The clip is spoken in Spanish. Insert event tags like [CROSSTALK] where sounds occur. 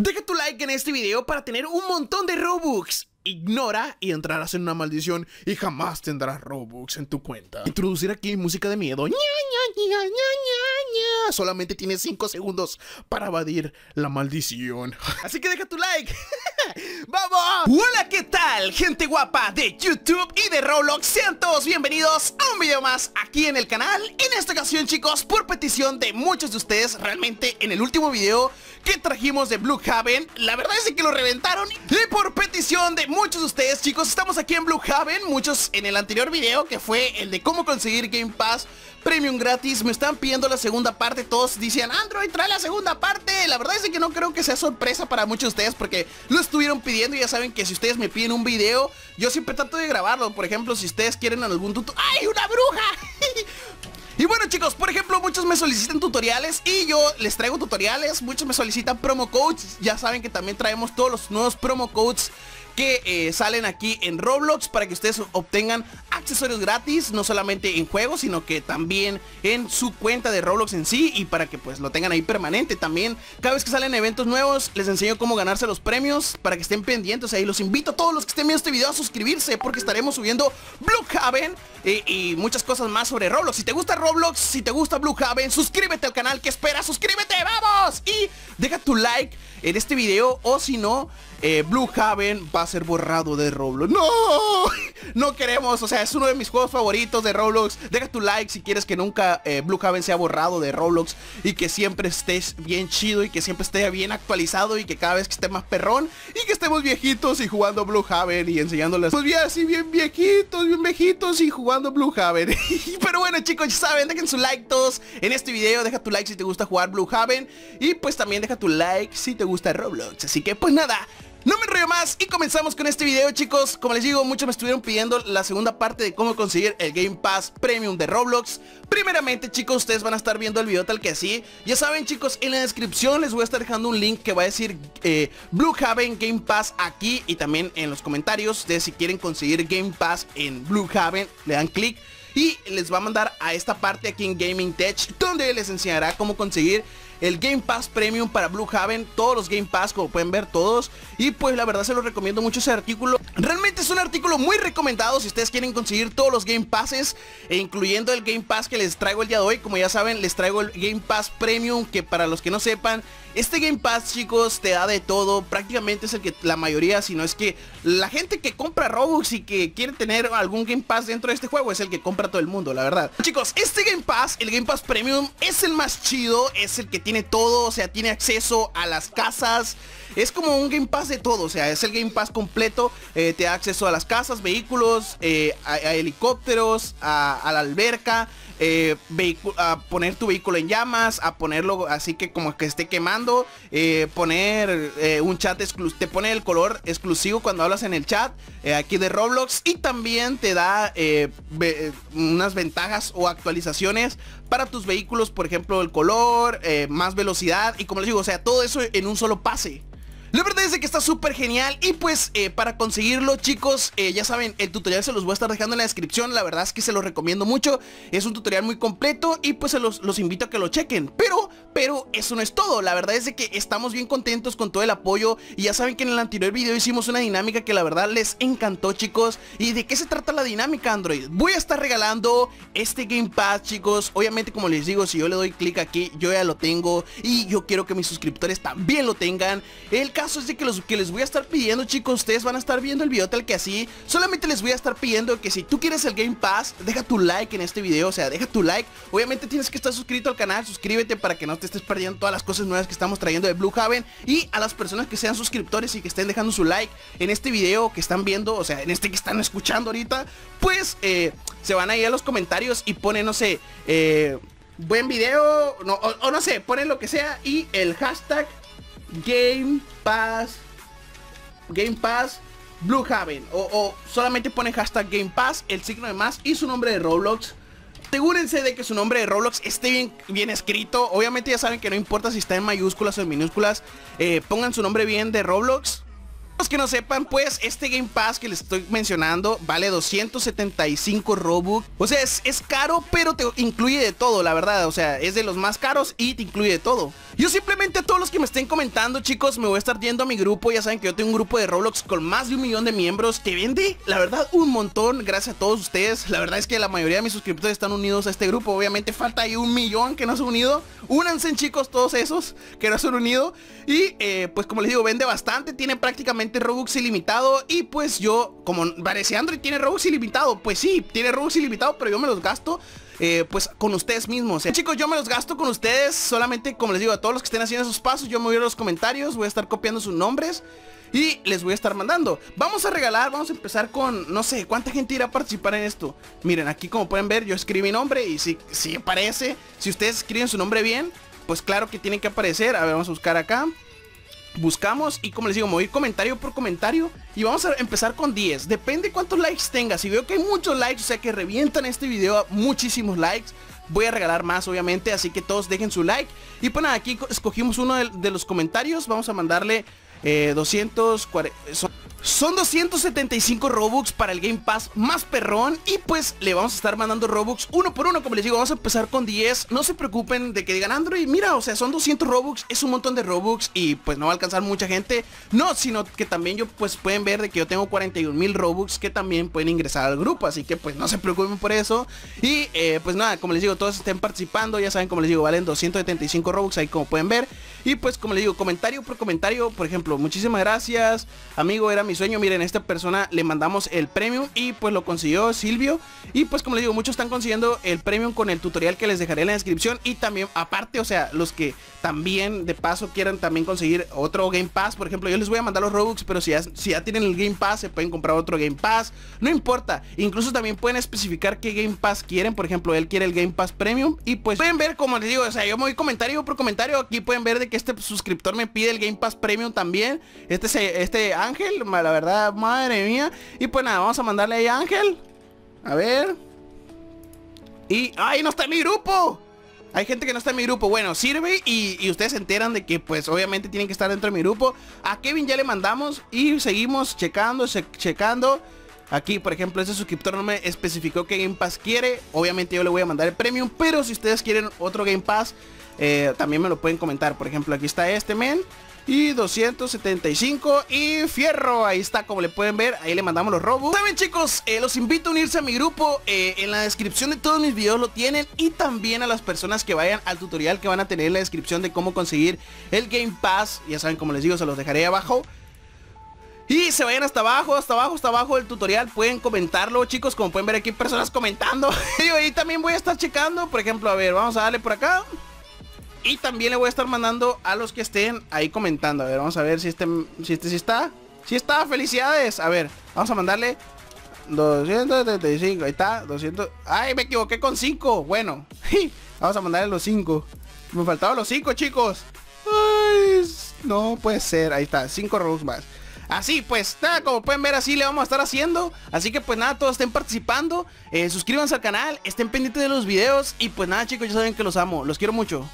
Deja tu like en este video para tener un montón de Robux. Ignora y entrarás en una maldición y jamás tendrás Robux en tu cuenta. Introducir aquí música de miedo. Ña, Ña, Ña. Solamente tienes 5 segundos para evadir la maldición. [LAUGHS] Así que deja tu like. [LAUGHS] ¡Vamos! Hola, ¿qué tal? Gente guapa de YouTube y de Roblox. Sean todos bienvenidos a un video más aquí en el canal. En esta ocasión, chicos, por petición de muchos de ustedes, realmente en el último video que trajimos de Blue Haven, la verdad es que lo reventaron. Y por petición de muchos de ustedes, chicos, estamos aquí en Blue Haven. Muchos en el anterior video, que fue el de cómo conseguir Game Pass Premium gratis, me están pidiendo la segunda parte. Todos dicen, Android, trae la segunda parte. La verdad es que no creo que sea sorpresa para muchos de ustedes porque lo estuvieron pidiendo. Y ya saben que si ustedes me piden un video, yo siempre trato de grabarlo. Por ejemplo, si ustedes quieren algún tutorial... ¡Ay, una bruja! Y bueno chicos, por ejemplo, muchos me solicitan tutoriales y yo les traigo tutoriales, muchos me solicitan promo codes, ya saben que también traemos todos los nuevos promo codes que eh, salen aquí en Roblox para que ustedes obtengan accesorios gratis, no solamente en juegos, sino que también en su cuenta de Roblox en sí y para que pues lo tengan ahí permanente también. Cada vez que salen eventos nuevos, les enseño cómo ganarse los premios para que estén pendientes ahí. Los invito a todos los que estén viendo este video a suscribirse porque estaremos subiendo Blue Haven eh, y muchas cosas más sobre Roblox. Si te gusta Roblox, si te gusta Blue Haven, suscríbete al canal que espera, suscríbete, vamos. Y deja tu like en este video o si no, eh, Blue Haven va a ser borrado de Roblox. ¡No! [LAUGHS] No queremos, o sea, es uno de mis juegos favoritos de Roblox. Deja tu like si quieres que nunca eh, Blue Haven sea borrado de Roblox y que siempre estés bien chido y que siempre esté bien actualizado y que cada vez que esté más perrón y que estemos viejitos y jugando Blue Haven y enseñándoles pues bien así bien viejitos, bien viejitos y jugando Blue Haven. [LAUGHS] Pero bueno chicos, ya saben, dejen su like todos en este video, deja tu like si te gusta jugar Blue Haven y pues también deja tu like si te gusta Roblox. Así que pues nada, no me enrollo más y comenzamos con este video chicos. Como les digo, muchos me estuvieron pidiendo la segunda parte de cómo conseguir el Game Pass Premium de Roblox. Primeramente chicos, ustedes van a estar viendo el video tal que así. Ya saben chicos, en la descripción les voy a estar dejando un link que va a decir eh, Blue Haven Game Pass aquí Y también en los comentarios de si quieren conseguir Game Pass en Blue Haven. Le dan clic y les va a mandar a esta parte aquí en Gaming Tech Donde les enseñará cómo conseguir el Game Pass Premium para Blue Haven, todos los Game Pass como pueden ver todos y pues la verdad se los recomiendo mucho ese artículo. Realmente es un artículo muy recomendado si ustedes quieren conseguir todos los Game Passes e incluyendo el Game Pass que les traigo el día de hoy, como ya saben les traigo el Game Pass Premium que para los que no sepan este Game Pass, chicos, te da de todo. Prácticamente es el que la mayoría, si no es que la gente que compra Robux y que quiere tener algún Game Pass dentro de este juego es el que compra todo el mundo, la verdad. Chicos, este Game Pass, el Game Pass Premium, es el más chido, es el que tiene todo, o sea, tiene acceso a las casas. Es como un Game Pass de todo, o sea, es el Game Pass completo, eh, te da acceso a las casas, vehículos, eh, a, helicópteros, a la alberca, eh, a poner tu vehículo en llamas, a ponerlo así que como que esté quemando, eh, poner eh, un chat exclusivo, te pone el color exclusivo cuando hablas en el chat aquí de Roblox y también te da unas ventajas o actualizaciones para tus vehículos, por ejemplo el color, más velocidad y como les digo, o sea, todo eso en un solo pase. La verdad es que está súper genial y pues eh, para conseguirlo chicos, eh, ya saben, el tutorial se los voy a estar dejando en la descripción, la verdad es que se los recomiendo mucho, es un tutorial muy completo y pues se los, los invito a que lo chequen, pero, pero eso no es todo, la verdad es de que estamos bien contentos con todo el apoyo. Y ya saben que en el anterior video hicimos una dinámica que la verdad les encantó chicos, y de qué se trata la dinámica Android, voy a estar regalando este Game Pass chicos, obviamente como les digo, si yo le doy clic aquí, yo ya lo tengo. Y yo quiero que mis suscriptores también lo tengan, el caso es de que los que les voy a estar pidiendo, chicos, ustedes van a estar viendo el video tal que así. Solamente les voy a estar pidiendo que si tú quieres el Game Pass, deja tu like en este video, o sea, deja tu like. Obviamente tienes que estar suscrito al canal, suscríbete para que no te estés perdiendo todas las cosas nuevas que estamos trayendo de Blue Haven. Y a las personas que sean suscriptores y que estén dejando su like en este video que están viendo, o sea, en este que están escuchando ahorita, pues eh, se van a ir a los comentarios y ponen, no sé, eh, buen video, no, o no sé, ponen lo que sea y el hashtag Game Pass Game Pass Blue Haven. O, solamente pone hashtag Game Pass, el signo de más y su nombre de Roblox. Asegúrense de que su nombre de Roblox esté bien, bien escrito. Obviamente ya saben que no importa si está en mayúsculas o en minúsculas eh, Pongan su nombre bien de Roblox Los que no sepan, pues este Game Pass que les estoy mencionando vale 275 Robux. O sea, es, es, caro, pero te incluye de todo, la verdad. O sea, es de los más caros y te incluye de todo. Yo simplemente a todos los que me estén comentando, chicos, me voy a estar yendo a mi grupo. Ya saben que yo tengo un grupo de Roblox con más de un millón de miembros que vende, la verdad, un montón. Gracias a todos ustedes. La verdad es que la mayoría de mis suscriptores están unidos a este grupo. Obviamente falta ahí un millón que no se han unido. Únanse, chicos, todos esos que no se han unido. Y eh, pues como les digo, vende bastante. Tiene prácticamente Robux ilimitado y pues yo, como parece Android tiene Robux ilimitado, pues sí, tiene Robux ilimitado, pero yo me los gasto eh, pues con ustedes mismos. Chicos, yo me los gasto con ustedes Solamente, como les digo, a todos los que estén haciendo esos pasos Yo me voy a los comentarios, voy a estar copiando sus nombres Y les voy a estar mandando. Vamos a regalar, vamos a empezar con, no sé ¿Cuánta gente irá a participar en esto? Miren, aquí como pueden ver, yo escribí mi nombre Y si, si aparece, si ustedes escriben su nombre bien Pues claro que tienen que aparecer. A ver, vamos a buscar acá buscamos y como les digo, voy comentario por comentario y vamos a empezar con 10. Depende cuántos likes tenga. Si veo que hay muchos likes, o sea que revientan este video muchísimos likes, voy a regalar más obviamente, así que todos dejen su like. Y pues nada, aquí escogimos uno de, los comentarios, vamos a mandarle eh, 240... Son 275 Robux para el Game Pass más perrón. Y pues le vamos a estar mandando Robux uno por uno. Como les digo, vamos a empezar con 10 No se preocupen de que digan Android Mira, o sea, son 200 Robux Es un montón de Robux Y pues no va a alcanzar mucha gente No, sino que también yo pues pueden ver de que yo tengo 41 mil Robux Que también pueden ingresar al grupo. Así que pues no se preocupen por eso. Y eh, pues nada, como les digo, todos estén participando. Ya saben, como les digo, valen 275 Robux Ahí como pueden ver. Y pues como les digo, comentario por comentario. Por ejemplo, muchísimas gracias. Amigo, era mi sueño, miren, esta persona le mandamos el premium y pues lo consiguió Silvio. Y pues como les digo, muchos están consiguiendo el premium con el tutorial que les dejaré en la descripción. Y también, aparte, o sea, los que también de paso quieran también conseguir otro Game Pass. Por ejemplo, yo les voy a mandar los Robux, pero si ya, si ya tienen el Game Pass, se pueden comprar otro Game Pass. No importa, incluso también pueden especificar qué Game Pass quieren. Por ejemplo, él quiere el Game Pass Premium. Y pues pueden ver, como les digo, o sea, yo me voy comentario por comentario. Aquí pueden ver de que este suscriptor me pide el Game Pass Premium también. Este, este Ángel, la verdad madre mía. Y pues nada, vamos a mandarle ahí a Ángel. A ver. Y... ¡Ay, no está en mi grupo! Hay gente que no está en mi grupo. Bueno, sirve y, ustedes se enteran de que pues obviamente tienen que estar dentro de mi grupo. A Kevin ya le mandamos y seguimos checando, checando. Aquí, por ejemplo, ese suscriptor no me especificó qué Game Pass quiere. Obviamente yo le voy a mandar el premium. Pero si ustedes quieren otro Game Pass, eh, también me lo pueden comentar. Por ejemplo, aquí está este men y 275 y fierro, ahí está como le pueden ver, ahí le mandamos los robos. Saben chicos, eh, los invito a unirse a mi grupo, eh, en la descripción de todos mis videos lo tienen y también a las personas que vayan al tutorial que van a tener en la descripción de cómo conseguir el Game Pass, ya saben como les digo, se los dejaré abajo. Y se vayan hasta abajo, hasta abajo, hasta abajo del tutorial Pueden comentarlo, chicos, como pueden ver aquí personas comentando [LAUGHS] Y ahí también voy a estar checando Por ejemplo, a ver, vamos a darle por acá y también le voy a estar mandando a los que estén ahí comentando. A ver, vamos a ver si este, si este sí está. Si está, felicidades. A ver, vamos a mandarle 275. Ahí está, 200. Ay, me equivoqué con 5. Bueno, [LAUGHS] vamos a mandarle los 5. Me faltaban los 5, chicos. No puede ser. Ahí está, 5 robux más. Así pues, nada, como pueden ver así le vamos a estar haciendo Así que pues nada, todos estén participando eh, Suscríbanse al canal, estén pendientes de los videos Y pues nada chicos, ya saben que los amo, los quiero mucho